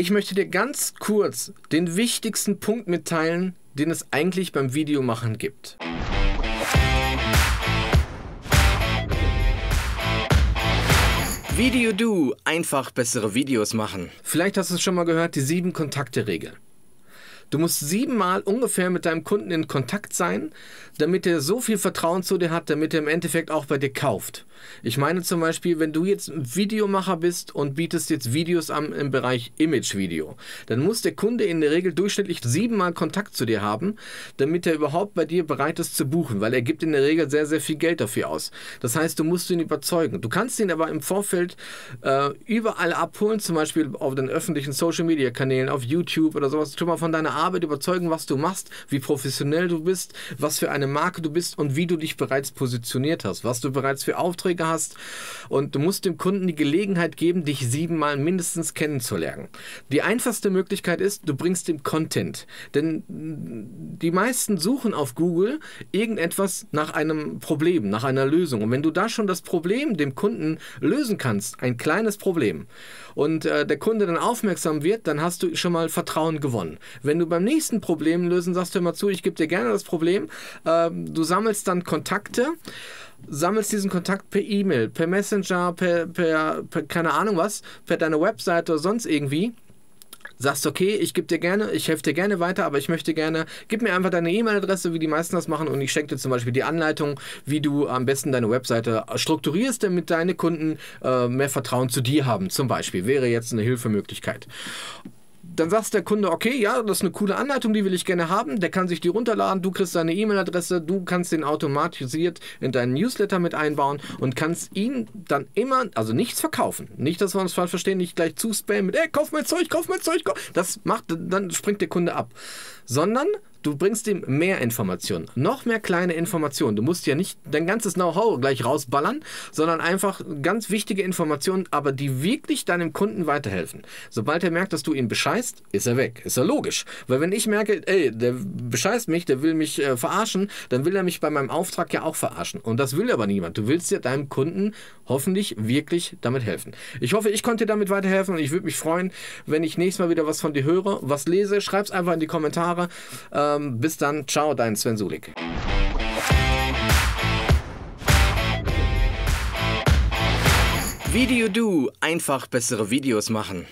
Ich möchte dir ganz kurz den wichtigsten Punkt mitteilen, den es eigentlich beim Videomachen gibt. Video Do, einfach bessere Videos machen. Vielleicht hast du es schon mal gehört, die sieben Kontakte-Regel. Du musst siebenmal ungefähr mit deinem Kunden in Kontakt sein, damit er so viel Vertrauen zu dir hat, damit er im Endeffekt auch bei dir kauft. Ich meine zum Beispiel, wenn du jetzt Videomacher bist und bietest jetzt Videos an im Bereich Image-Video, dann muss der Kunde in der Regel durchschnittlich siebenmal Kontakt zu dir haben, damit er überhaupt bei dir bereit ist zu buchen, weil er gibt in der Regel sehr, sehr viel Geld dafür aus. Das heißt, du musst ihn überzeugen. Du kannst ihn aber im Vorfeld äh, überall abholen, zum Beispiel auf den öffentlichen Social-Media-Kanälen, auf YouTube oder sowas, schon mal von deiner Arbeit überzeugen, was du machst, wie professionell du bist, was für eine Marke du bist und wie du dich bereits positioniert hast, was du bereits für Aufträge hast. Und du musst dem Kunden die Gelegenheit geben, dich siebenmal mindestens kennenzulernen. Die einfachste Möglichkeit ist, du bringst ihm Content. Denn die meisten suchen auf Google irgendetwas nach einem Problem, nach einer Lösung. Und wenn du da schon das Problem dem Kunden lösen kannst, ein kleines Problem, und äh, der Kunde dann aufmerksam wird, dann hast du schon mal Vertrauen gewonnen. Wenn du beim nächsten Problem lösen, sagst du immer zu, ich gebe dir gerne das Problem, äh, du sammelst dann Kontakte sammelst diesen Kontakt per E-Mail, per Messenger, per, per, per, keine Ahnung was, per deine Webseite oder sonst irgendwie. Sagst, okay, ich gebe dir gerne, ich helfe dir gerne weiter, aber ich möchte gerne, gib mir einfach deine E-Mail-Adresse, wie die meisten das machen und ich schenke dir zum Beispiel die Anleitung, wie du am besten deine Webseite strukturierst, damit deine Kunden äh, mehr Vertrauen zu dir haben, zum Beispiel, wäre jetzt eine Hilfemöglichkeit dann sagt der Kunde, okay, ja, das ist eine coole Anleitung, die will ich gerne haben. Der kann sich die runterladen, du kriegst seine E-Mail-Adresse, du kannst den automatisiert in deinen Newsletter mit einbauen und kannst ihn dann immer, also nichts verkaufen. Nicht, dass wir uns falsch verstehen, nicht gleich zu spammen mit, ey, kauf mein Zeug, kauf mein Zeug. Kauf. Das macht, dann springt der Kunde ab. Sondern Du bringst ihm mehr Informationen, noch mehr kleine Informationen. Du musst ja nicht dein ganzes Know-how gleich rausballern, sondern einfach ganz wichtige Informationen, aber die wirklich deinem Kunden weiterhelfen. Sobald er merkt, dass du ihn bescheißt, ist er weg. Ist ja logisch. Weil wenn ich merke, ey, der bescheißt mich, der will mich äh, verarschen, dann will er mich bei meinem Auftrag ja auch verarschen. Und das will aber niemand. Du willst ja deinem Kunden hoffentlich wirklich damit helfen. Ich hoffe, ich konnte dir damit weiterhelfen und ich würde mich freuen, wenn ich nächstes Mal wieder was von dir höre, was lese. Schreib es einfach in die Kommentare. Äh, ähm, bis dann, ciao, dein Sven Sulik. Video Do, einfach bessere Videos machen.